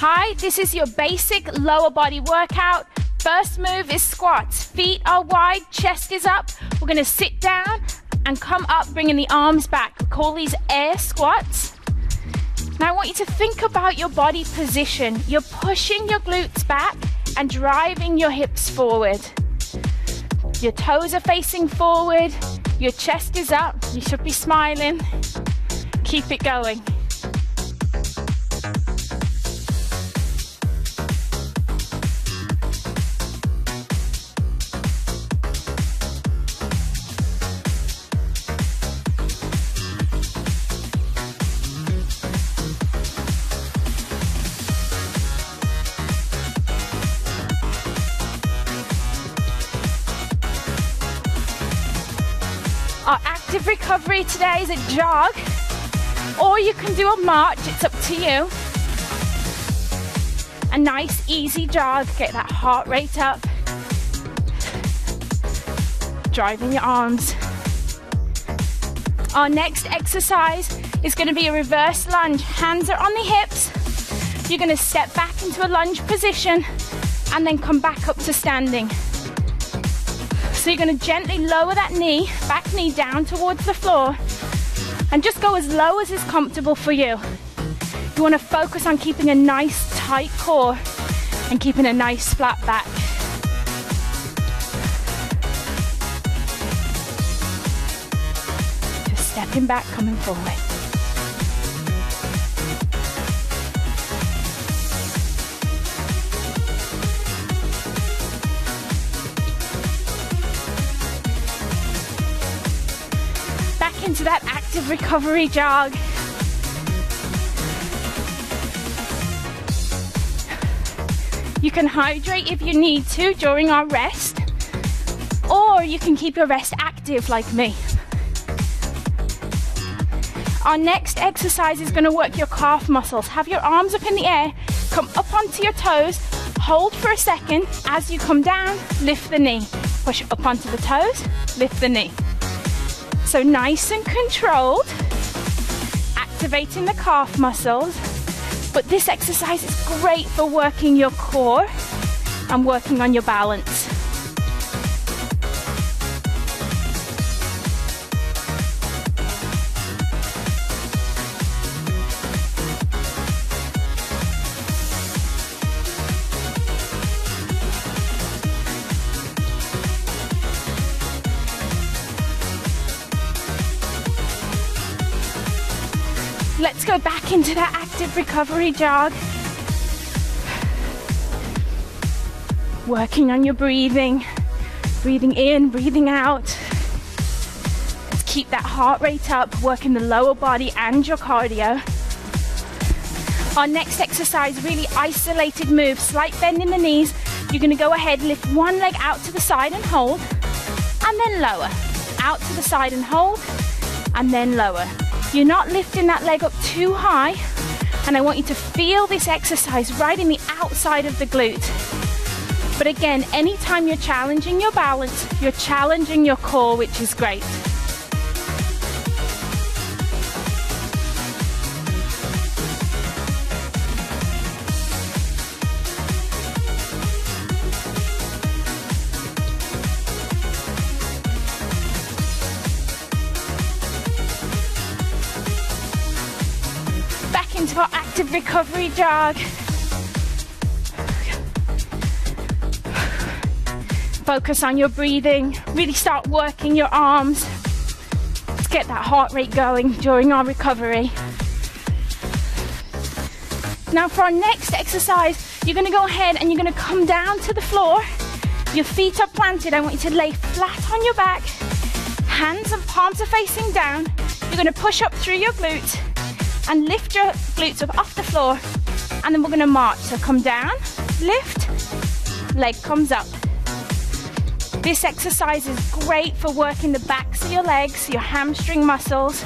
Hi, this is your basic lower body workout. First move is squats. Feet are wide, chest is up. We're gonna sit down and come up, bringing the arms back. We call these air squats. Now I want you to think about your body position. You're pushing your glutes back and driving your hips forward. Your toes are facing forward, your chest is up, you should be smiling. Keep it going. Our active recovery today is a jog, or you can do a march, it's up to you. A nice easy jog, get that heart rate up. Driving your arms. Our next exercise is going to be a reverse lunge. Hands are on the hips. You're going to step back into a lunge position and then come back up to standing. So you're going to gently lower that knee, back knee down towards the floor, and just go as low as is comfortable for you. You want to focus on keeping a nice tight core and keeping a nice flat back. Just stepping back, coming forward. Into that active recovery jog. You can hydrate if you need to during our rest, or you can keep your rest active like me. Our next exercise is going to work your calf muscles. Have your arms up in the air, come up onto your toes, hold for a second. As you come down, lift the knee. Push up onto the toes, lift the knee. So nice and controlled, activating the calf muscles. But this exercise is great for working your core and working on your balance. Let's go back into that active recovery jog. Working on your breathing, breathing in, breathing out. Let's keep that heart rate up, working the lower body and your cardio. Our next exercise, really isolated move, slight bend in the knees. You're gonna go ahead, lift one leg out to the side and hold, and then lower. Out to the side and hold, and then lower. You're not lifting that leg up too high, and I want you to feel this exercise right in the outside of the glute. But again, anytime you're challenging your balance, you're challenging your core, which is great. Our active recovery jog. Focus on your breathing. Really start working your arms. Let's get that heart rate going during our recovery. Now, for our next exercise, you're going to go ahead and you're going to come down to the floor. Your feet are planted. I want you to lay flat on your back. Hands and palms are facing down. You're going to push up through your glute and lift your glutes up off the floor. And then we're going to march. So come down, lift, leg comes up. This exercise is great for working the backs of your legs, your hamstring muscles.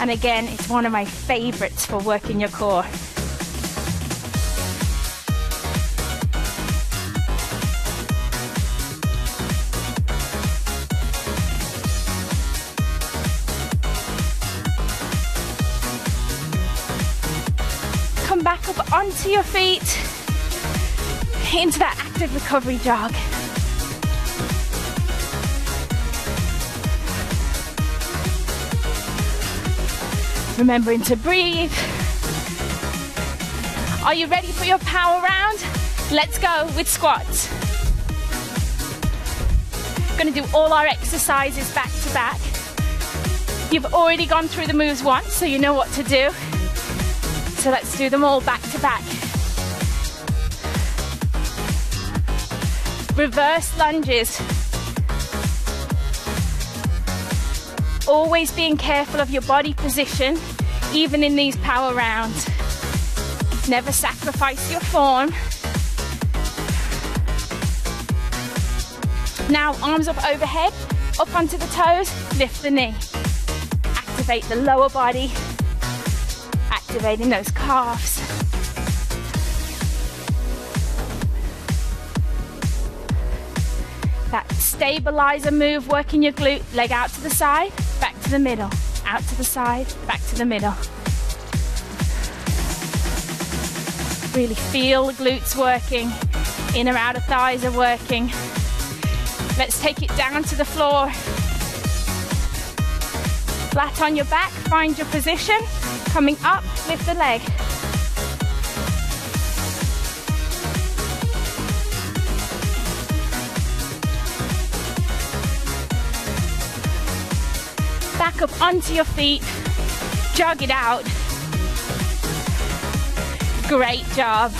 And again, it's one of my favorites for working your core. Onto your feet into that active recovery jog. Remembering to breathe. Are you ready for your power round? Let's go with squats. Gonna do all our exercises back to back. You've already gone through the moves once, so you know what to do. So let's do them all back to back. Reverse lunges. Always being careful of your body position, even in these power rounds. Never sacrifice your form. Now, arms up overhead, up onto the toes, lift the knee. Activate the lower body, activating those calves. That stabilizer move, working your glute, leg out to the side, back to the middle, out to the side, back to the middle. Really feel the glutes working, inner outer thighs are working. Let's take it down to the floor. Flat on your back, find your position. Coming up, lift the leg. Back up onto your feet, jog it out. Great job.